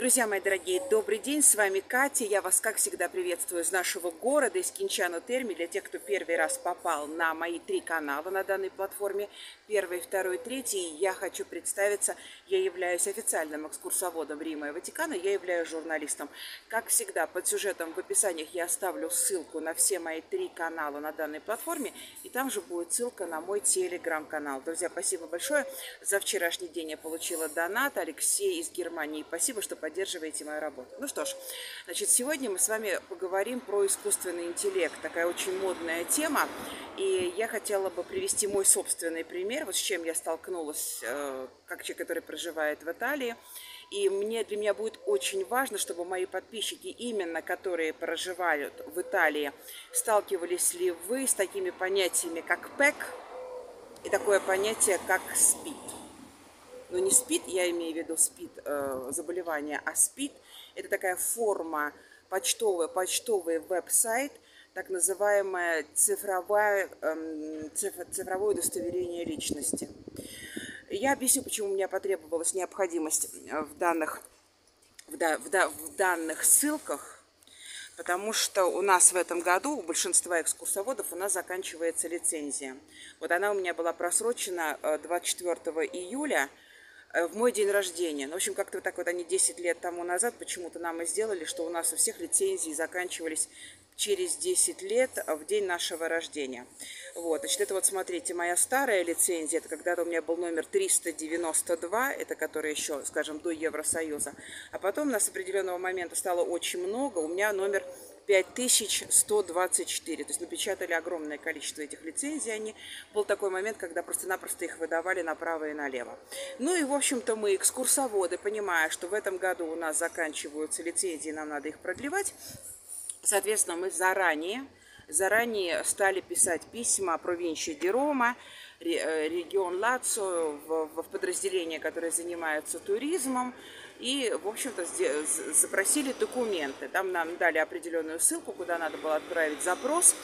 Друзья мои дорогие, добрый день, с вами Катя. Я вас, как всегда, приветствую из нашего города, из Кинчано Терми. Для тех, кто первый раз попал на мои три канала на данной платформе, первый, второй, третий, я хочу представиться. Я являюсь официальным экскурсоводом Рима и Ватикана, я являюсь журналистом. Как всегда, под сюжетом в описаниях я оставлю ссылку на все мои три канала на данной платформе, и там же будет ссылка на мой телеграм-канал. Друзья, спасибо большое. За вчерашний день я получила донат. Алексей из Германии, спасибо, что поддерживаете мою работу. Ну что ж, значит, сегодня мы с вами поговорим про искусственный интеллект. Такая очень модная тема. И я хотела бы привести мой собственный пример, вот с чем я столкнулась, э, как человек, который проживает в Италии. И мне, для меня будет очень важно, чтобы мои подписчики, именно которые проживают в Италии, сталкивались ли вы с такими понятиями, как ПЭК и такое понятие, как СПИД но ну, не СПИД, я имею в виду СПИД э, заболевание, а СПИД это такая форма, почтовый, почтовый веб-сайт, так называемое цифровое, э, цифровое удостоверение личности. Я объясню, почему у меня потребовалась необходимость в данных, в, да, в, да, в данных ссылках, потому что у нас в этом году, у большинства экскурсоводов, у нас заканчивается лицензия. Вот она у меня была просрочена 24 э, июля, Э, в мой день рождения. Ну, в общем, как-то вот так вот они 10 лет тому назад почему-то нам и сделали, что у нас у всех лицензии заканчивались через 10 лет в день нашего рождения. Вот, значит, это вот, смотрите, моя старая лицензия, это когда-то у меня был номер 392, это который еще, скажем, до Евросоюза. А потом у нас с определенного момента стало очень много, у меня номер 5124. То есть напечатали огромное количество этих лицензий они. Был такой момент, когда просто-напросто их выдавали направо и налево. Ну и, в общем-то, мы, экскурсоводы, понимая, что в этом году у нас заканчиваются лицензии, нам надо их продлевать, соответственно, мы заранее заранее стали писать письма провинции Дерома, регион Лацо, в, подразделения, которые занимаются туризмом, и, в общем-то, запросили документы. Там нам дали определенную ссылку, куда надо было отправить запрос.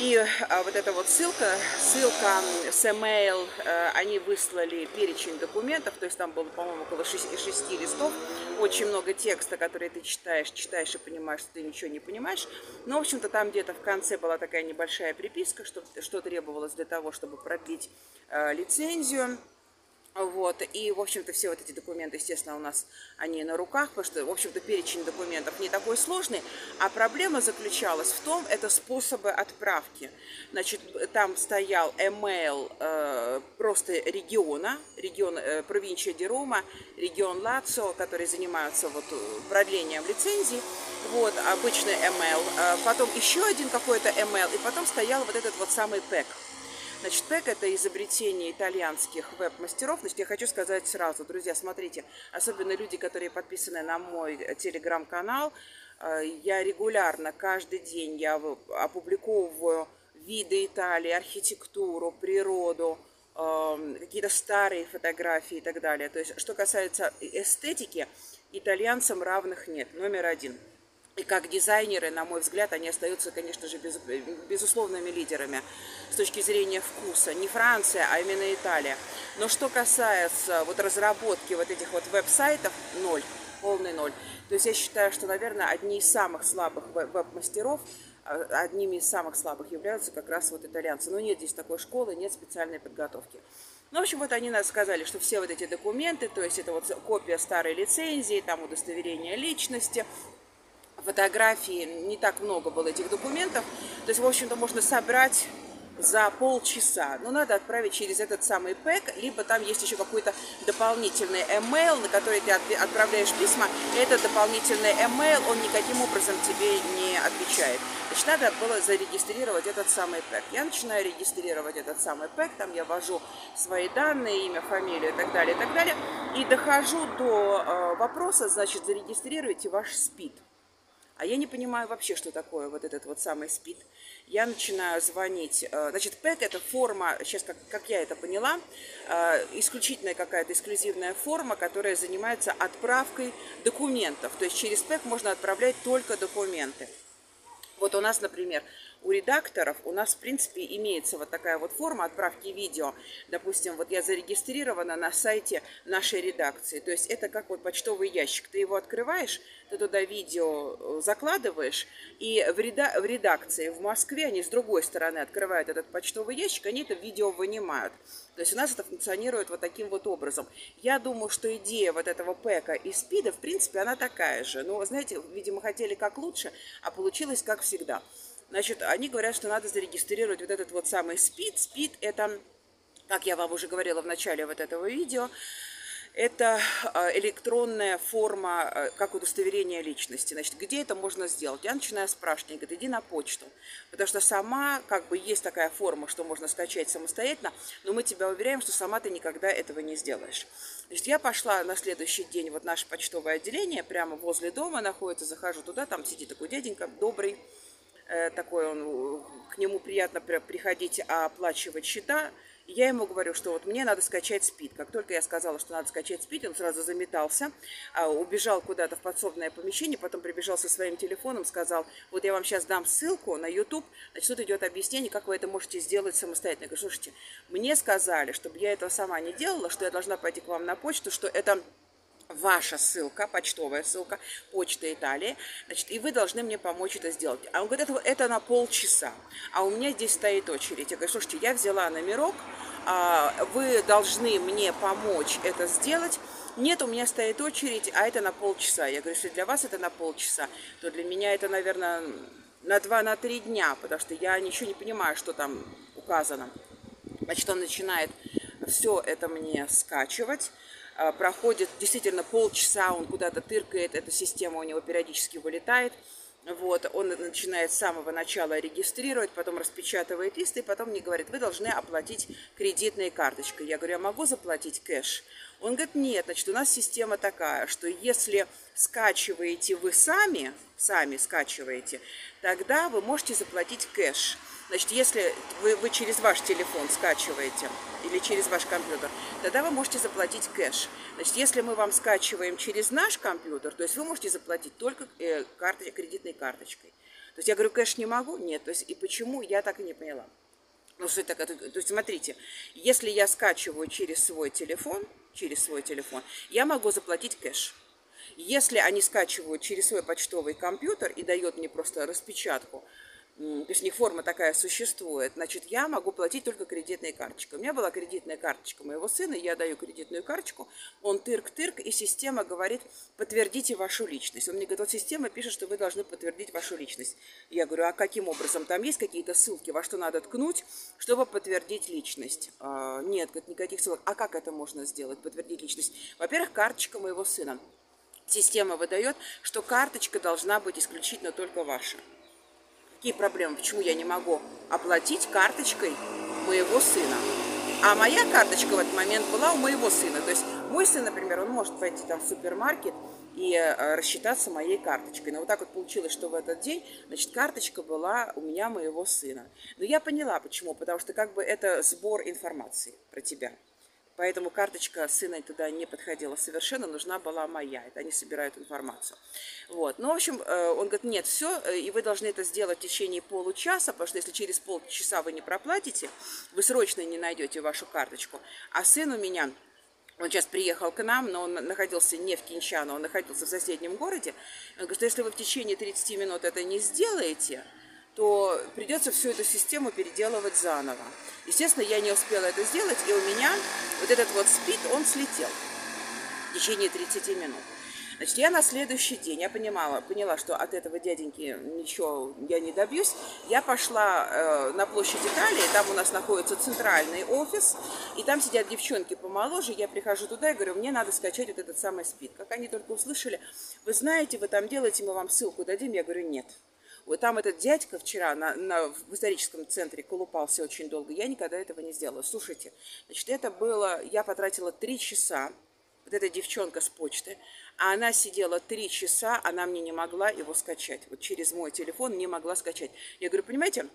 И а, вот эта вот ссылка, ссылка с email, э, они выслали перечень документов, то есть там было, по-моему, около 6, 6 листов, очень много текста, который ты читаешь, читаешь и понимаешь, что ты ничего не понимаешь. Но, в общем-то, там где-то в конце была такая небольшая приписка, что, что требовалось для того, чтобы продлить э, лицензию. Вот, и, в общем-то, все вот эти документы, естественно, у нас, они на руках, потому что, в общем-то, перечень документов не такой сложный, а проблема заключалась в том, это способы отправки. Значит, там стоял email э, просто региона, регион, э, провинция Дерома, регион Лацо, которые занимаются вот продлением лицензии, вот, обычный email, э, потом еще один какой-то email, и потом стоял вот этот вот самый пэк. Значит, ПЭК – это изобретение итальянских веб-мастеров. Значит, я хочу сказать сразу, друзья, смотрите, особенно люди, которые подписаны на мой телеграм-канал, э, я регулярно, каждый день я опубликовываю виды Италии, архитектуру, природу, эм, какие-то старые фотографии и так далее. То есть, что касается эстетики, итальянцам равных нет. Номер один – и как дизайнеры, на мой взгляд, они остаются, конечно же, без, безусловными лидерами с точки зрения вкуса. Не Франция, а именно Италия. Но что касается вот разработки вот этих вот веб-сайтов, ноль, полный ноль. То есть я считаю, что, наверное, одни из самых слабых веб-мастеров, а, одними из самых слабых являются как раз вот итальянцы. Но нет здесь такой школы, нет специальной подготовки. Ну, в общем, вот они нас сказали, что все вот эти документы, то есть это вот копия старой лицензии, там удостоверение личности, фотографии, не так много было этих документов. То есть, в общем-то, можно собрать за полчаса. Но надо отправить через этот самый ПЭК, либо там есть еще какой-то дополнительный email, на который ты отправляешь письма. Этот дополнительный email, он никаким образом тебе не отвечает. Значит, надо было зарегистрировать этот самый ПЭК. Я начинаю регистрировать этот самый ПЭК, там я ввожу свои данные, имя, фамилию и так далее, и так далее. И дохожу до э, вопроса, значит, зарегистрируйте ваш СПИД. А я не понимаю вообще, что такое вот этот вот самый СПИД. Я начинаю звонить. Э, значит, ПЭК – это форма, сейчас как, как я это поняла, э, исключительная какая-то эксклюзивная форма, которая занимается отправкой документов. То есть через ПЭК можно отправлять только документы. Вот у нас, например, у редакторов у нас, в принципе, имеется вот такая вот форма отправки видео. Допустим, вот я зарегистрирована на сайте нашей редакции. То есть это как вот почтовый ящик. Ты его открываешь, ты туда видео э, закладываешь, и в, реда в редакции в Москве они с другой стороны открывают этот почтовый ящик, они это видео вынимают. То есть у нас это функционирует вот таким вот образом. Я думаю, что идея вот этого ПЭКа и СПИДа, в принципе, она такая же. Но, знаете, видимо, хотели как лучше, а получилось как всегда. Значит, они говорят, что надо зарегистрировать вот этот вот самый СПИД. СПИД – это, как я вам уже говорила в начале вот этого видео, это а, электронная форма, а, как удостоверение личности. Значит, где это можно сделать? Я начинаю спрашивать, они говорят, иди на почту. Потому что сама, как бы, есть такая форма, что можно скачать самостоятельно, но мы тебя уверяем, что сама ты никогда этого не сделаешь. Значит, я пошла на следующий день, вот наше почтовое отделение, прямо возле дома находится, захожу туда, там сидит такой дяденька, добрый, такой он, к нему приятно приходить, оплачивать счета. Я ему говорю, что вот мне надо скачать спид. Как только я сказала, что надо скачать спид, он сразу заметался, а, убежал куда-то в подсобное помещение, потом прибежал со своим телефоном, сказал, вот я вам сейчас дам ссылку на YouTube, значит, тут идет объяснение, как вы это можете сделать самостоятельно. Я говорю, слушайте, мне сказали, чтобы я этого сама не делала, что я должна пойти к вам на почту, что это ваша ссылка, почтовая ссылка, почта Италии, значит, и вы должны мне помочь это сделать. А он говорит, это, это на полчаса, а у меня здесь стоит очередь. Я говорю, слушайте, я взяла номерок, а, вы должны мне помочь это сделать. Нет, у меня стоит очередь, а это на полчаса. Я говорю, если для вас это на полчаса, то для меня это, наверное, на два, на три дня, потому что я ничего не понимаю, что там указано. Значит, он начинает все это мне скачивать. А, проходит действительно полчаса, он куда-то тыркает, эта система у него периодически вылетает. Вот, он начинает с самого начала регистрировать, потом распечатывает лист и потом мне говорит, вы должны оплатить кредитной карточкой. Я говорю, я могу заплатить кэш? Он говорит, нет, значит, у нас система такая, что если скачиваете вы сами, сами скачиваете, тогда вы можете заплатить кэш. Значит, если вы, вы через ваш телефон скачиваете или через ваш компьютер, тогда вы можете заплатить кэш. Значит, если мы вам скачиваем через наш компьютер, то есть вы можете заплатить только э, картой, кредитной карточкой. То есть я говорю, кэш не могу? Нет. То есть и почему, я так и не поняла. Ну, что это, то есть смотрите, если я скачиваю через свой телефон, через свой телефон, я могу заплатить кэш. Если они скачивают через свой почтовый компьютер и дают мне просто распечатку, то есть у них форма такая существует, значит, я могу платить только кредитной карточкой. У меня была кредитная карточка моего сына, я даю кредитную карточку, он тырк-тырк, и система говорит, подтвердите вашу личность. Он мне говорит, вот система пишет, что вы должны подтвердить вашу личность. Я говорю, а каким образом? Там есть какие-то ссылки, во что надо ткнуть, чтобы подтвердить личность? А, нет, говорит, никаких ссылок. А как это можно сделать, подтвердить личность? Во-первых, карточка моего сына. Система выдает, что карточка должна быть исключительно только ваша. Какие проблемы? Почему я не могу оплатить карточкой моего сына? А моя карточка в этот момент была у моего сына. То есть мой сын, например, он может пойти там в супермаркет и э, рассчитаться моей карточкой. Но вот так вот получилось, что в этот день, значит, карточка была у меня моего сына. Но я поняла, почему. Потому что как бы это сбор информации про тебя. Поэтому карточка сына туда не подходила совершенно, нужна была моя. Это они собирают информацию. Вот. Ну, в общем, э, он говорит, нет, все, э, и вы должны это сделать в течение получаса, потому что если через полчаса вы не проплатите, вы срочно не найдете вашу карточку. А сын у меня он сейчас приехал к нам, но он находился не в Кинчано, он находился в соседнем городе. Он говорит, что если вы в течение 30 минут это не сделаете, то придется всю эту систему переделывать заново. Естественно, я не успела это сделать, и у меня вот этот вот спид, он слетел в течение 30 минут. Значит, я на следующий день, я понимала, поняла, что от этого дяденьки ничего я не добьюсь. Я пошла э, на площадь Италии, там у нас находится центральный офис, и там сидят девчонки помоложе. Я прихожу туда и говорю, мне надо скачать вот этот самый спид. Как они только услышали, вы знаете, вы там делаете, мы вам ссылку дадим. Я говорю, нет. Вот там этот дядька вчера на, на, в историческом центре колупался очень долго. Я никогда этого не сделала. Слушайте, значит, это было... Я потратила три часа. Вот эта девчонка с почты. А она сидела три часа, она мне не могла его скачать. Вот через мой телефон не могла скачать. Я говорю, понимаете,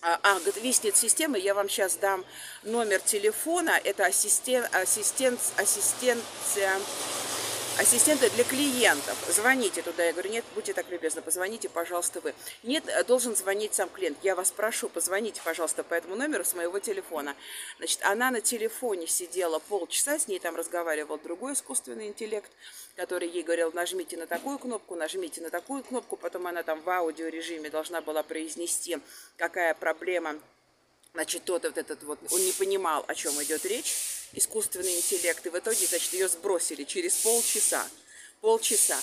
а, а виснет система, я вам сейчас дам номер телефона, это ассистент, ассистент, ассистенция ассистенты для клиентов. Звоните туда. Я говорю, нет, будьте так любезны, позвоните, пожалуйста, вы. Нет, должен звонить сам клиент. Я вас прошу, позвоните, пожалуйста, по этому номеру с моего телефона. Значит, она на телефоне сидела полчаса, с ней там разговаривал другой искусственный интеллект, который ей говорил, нажмите на такую кнопку, нажмите на такую кнопку. Потом она там в аудиорежиме должна была произнести, какая проблема Значит, тот вот этот вот, он не понимал, о чем идет речь, искусственный интеллект, и в итоге, значит, ее сбросили через полчаса. Полчаса.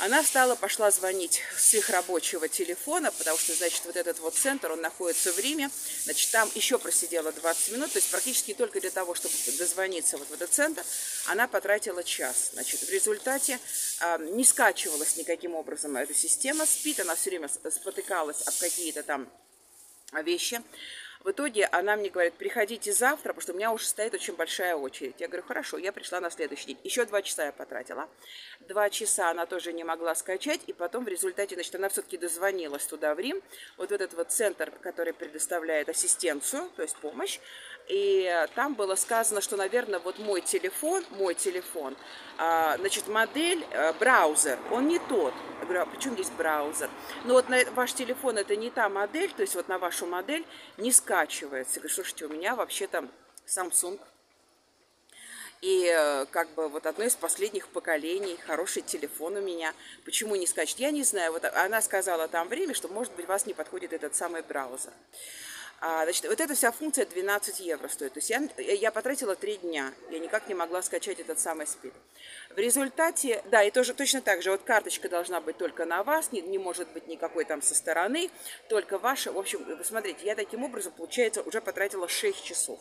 Она стала, пошла звонить с их рабочего телефона, потому что, значит, вот этот вот центр, он находится в Риме. Значит, там еще просидела 20 минут, то есть практически только для того, чтобы дозвониться вот в этот центр, она потратила час. Значит, в результате э, не скачивалась никаким образом эта система, спит, она все время спотыкалась об какие-то там вещи. В итоге она мне говорит, приходите завтра, потому что у меня уже стоит очень большая очередь. Я говорю, хорошо, я пришла на следующий день. Еще два часа я потратила. Два часа она тоже не могла скачать, и потом в результате, значит, она все-таки дозвонилась туда, в Рим. Вот этот вот центр, который предоставляет ассистенцию, то есть помощь. И там было сказано, что, наверное, вот мой телефон, мой телефон, а, значит, модель, э, браузер, он не тот. Я говорю, а почему здесь браузер? Ну вот на ваш телефон это не та модель, то есть вот на вашу модель не скачивается. Я говорю, слушайте, у меня вообще-то Samsung. И э, как бы вот одно из последних поколений, хороший телефон у меня. Почему не скачет? Я не знаю. Вот она сказала там время, что, может быть, вас не подходит этот самый браузер. А, значит, вот эта вся функция 12 евро стоит. То есть я, я потратила 3 дня. Я никак не могла скачать этот самый спид. В результате, да, и тоже точно так же, вот карточка должна быть только на вас, не, не может быть никакой там со стороны, только ваша. В общем, посмотрите, я таким образом, получается, уже потратила 6 часов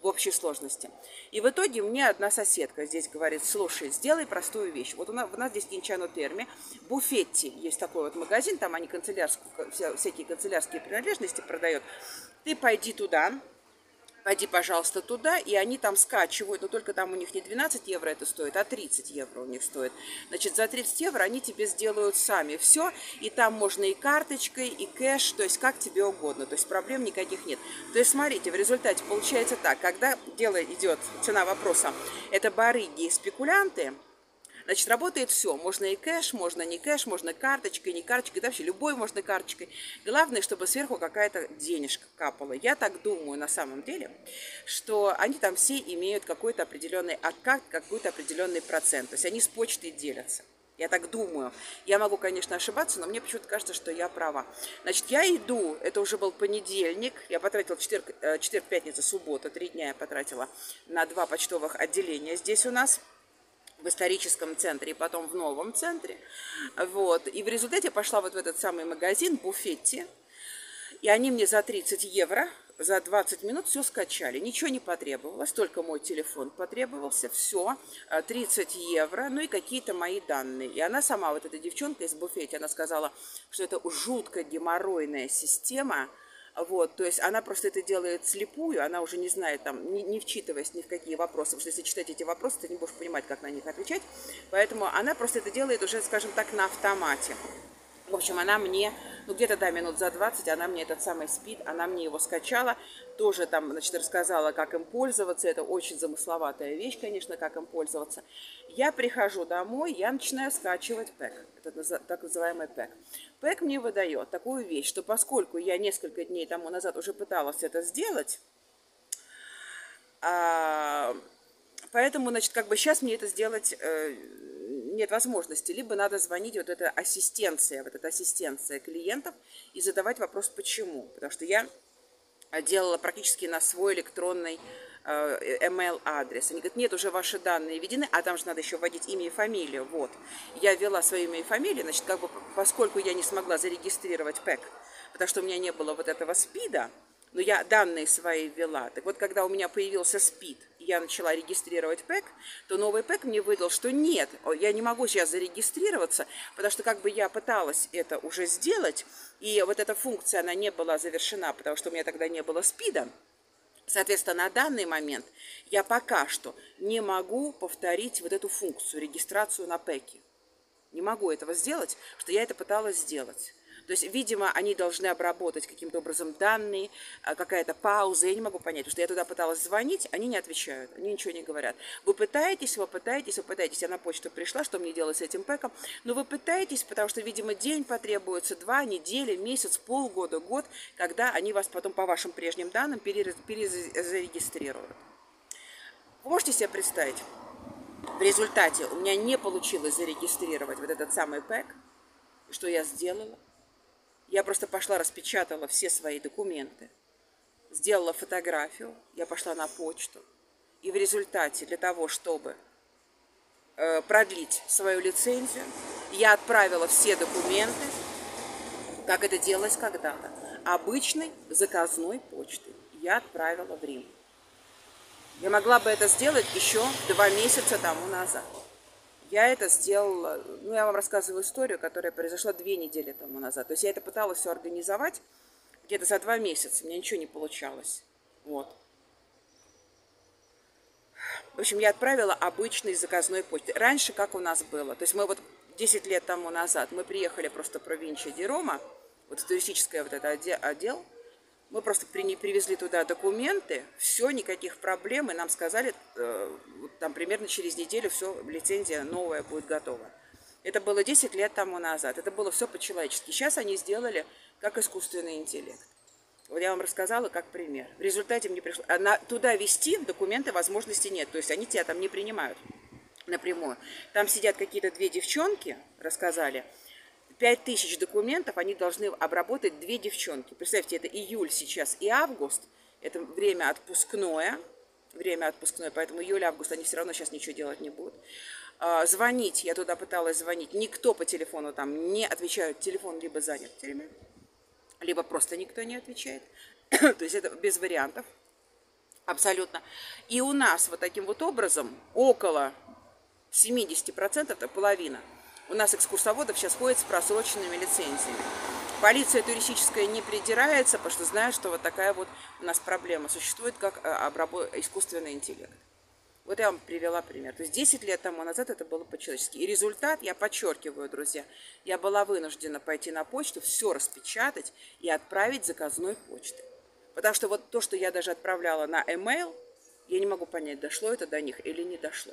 в общей сложности. И в итоге мне одна соседка здесь говорит, слушай, сделай простую вещь. Вот у нас, у нас здесь Кинчано Терме, Буфетти, есть такой вот магазин, там они канцелярские, всякие канцелярские принадлежности продают. Ты пойди туда, пойди, пожалуйста, туда, и они там скачивают, но только там у них не 12 евро это стоит, а 30 евро у них стоит. Значит, за 30 евро они тебе сделают сами все, и там можно и карточкой, и кэш, то есть как тебе угодно, то есть проблем никаких нет. То есть, смотрите, в результате получается так, когда дело идет, цена вопроса, это барыги и спекулянты, Значит, работает все. Можно и кэш, можно не кэш, можно карточкой, не карточкой, да вообще любой можно карточкой. Главное, чтобы сверху какая-то денежка капала. Я так думаю на самом деле, что они там все имеют какой-то определенный откат, какой-то определенный процент. То есть они с почтой делятся. Я так думаю. Я могу, конечно, ошибаться, но мне почему-то кажется, что я права. Значит, я иду, это уже был понедельник, я потратила четверг, э, четверг пятница, суббота, три дня я потратила на два почтовых отделения здесь у нас в историческом центре и потом в новом центре. Вот. И в результате пошла вот в этот самый магазин Буфетти. И они мне за 30 евро, за 20 минут все скачали. Ничего не потребовалось, только мой телефон потребовался. Все, 30 евро, ну и какие-то мои данные. И она сама, вот эта девчонка из Буфетти, она сказала, что это жутко геморройная система, вот, то есть она просто это делает слепую, она уже не знает, там, не, не вчитываясь ни в какие вопросы, потому что если читать эти вопросы, ты не будешь понимать, как на них отвечать. Поэтому она просто это делает уже, скажем так, на автомате. В общем, она мне, ну где-то, да, минут за 20, она мне этот самый спид, она мне его скачала, тоже там, значит, рассказала, как им пользоваться. Это очень замысловатая вещь, конечно, как им пользоваться. Я прихожу домой, я начинаю скачивать пэк, это так называемый пэк. Пэк мне выдает такую вещь, что поскольку я несколько дней тому назад уже пыталась это сделать, а, поэтому, значит, как бы сейчас мне это сделать э, нет возможности. Либо надо звонить, вот эта ассистенция, вот эта ассистенция клиентов и задавать вопрос, почему. Потому что я делала практически на свой электронный э, email адрес. Они говорят, нет, уже ваши данные введены, а там же надо еще вводить имя и фамилию. Вот. Я ввела свое имя и фамилию, значит, как бы, поскольку я не смогла зарегистрировать ПЭК, потому что у меня не было вот этого СПИДа, но я данные свои ввела. Так вот, когда у меня появился СПИД, я начала регистрировать ПЭК, то новый ПЭК мне выдал, что нет, я не могу сейчас зарегистрироваться, потому что как бы я пыталась это уже сделать, и вот эта функция, она не была завершена, потому что у меня тогда не было СПИДа. Соответственно, на данный момент я пока что не могу повторить вот эту функцию, регистрацию на ПЭКе. Не могу этого сделать, что я это пыталась сделать. То есть, видимо, они должны обработать каким-то образом данные, а, какая-то пауза, я не могу понять, потому что я туда пыталась звонить, они не отвечают, они ничего не говорят. Вы пытаетесь, вы пытаетесь, вы пытаетесь, я на почту пришла, что мне делать с этим пэком, но вы пытаетесь, потому что, видимо, день потребуется, два, недели, месяц, полгода, год, когда они вас потом по вашим прежним данным перезарегистрируют. Вы можете себе представить? В результате у меня не получилось зарегистрировать вот этот самый ПЭК. Что я сделала? Я просто пошла, распечатала все свои документы, сделала фотографию, я пошла на почту. И в результате для того, чтобы э, продлить свою лицензию, я отправила все документы, как это делалось когда-то, обычной заказной почтой. Я отправила в Рим. Я могла бы это сделать еще два месяца тому назад. Я это сделала, ну, я вам рассказываю историю, которая произошла две недели тому назад. То есть я это пыталась все организовать где-то за два месяца, у меня ничего не получалось. Вот. В общем, я отправила обычный заказной почтой. Раньше как у нас было? То есть мы вот 10 лет тому назад, мы приехали просто в провинцию Дирома, вот туристическое вот это отдел, мы просто привезли туда документы, все, никаких проблем, и нам сказали, э, там примерно через неделю все, лицензия новая будет готова. Это было 10 лет тому назад, это было все по-человечески. Сейчас они сделали как искусственный интеллект. Вот я вам рассказала как пример. В результате мне пришло... А на, туда вести документы возможности нет, то есть они тебя там не принимают напрямую. Там сидят какие-то две девчонки, рассказали, 5 тысяч документов они должны обработать две девчонки. Представьте, это июль сейчас и август. Это время отпускное. Время отпускное, поэтому июль-август они все равно сейчас ничего делать не будут. А, звонить, я туда пыталась звонить, никто по телефону там не отвечает. Телефон либо занят все время, либо просто никто не отвечает. То есть это без вариантов. Абсолютно. И у нас вот таким вот образом около 70%, это половина – у нас экскурсоводов сейчас ходят с просроченными лицензиями. Полиция туристическая не придирается, потому что знает, что вот такая вот у нас проблема существует, как э, обработ... искусственный интеллект. Вот я вам привела пример. То есть 10 лет тому назад это было по-человечески. И результат, я подчеркиваю, друзья, я была вынуждена пойти на почту, все распечатать и отправить заказной почтой. Потому что вот то, что я даже отправляла на email, я не могу понять, дошло это до них или не дошло.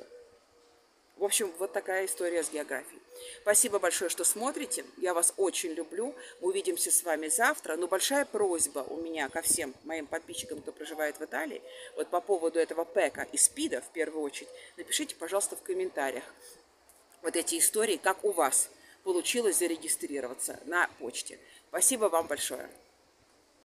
В общем, вот такая история с географией. Спасибо большое, что смотрите. Я вас очень люблю. Мы увидимся с вами завтра. Но большая просьба у меня ко всем моим подписчикам, кто проживает в Италии, вот по поводу этого ПЭКа и СПИДа, в первую очередь, напишите, пожалуйста, в комментариях вот эти истории, как у вас получилось зарегистрироваться на почте. Спасибо вам большое.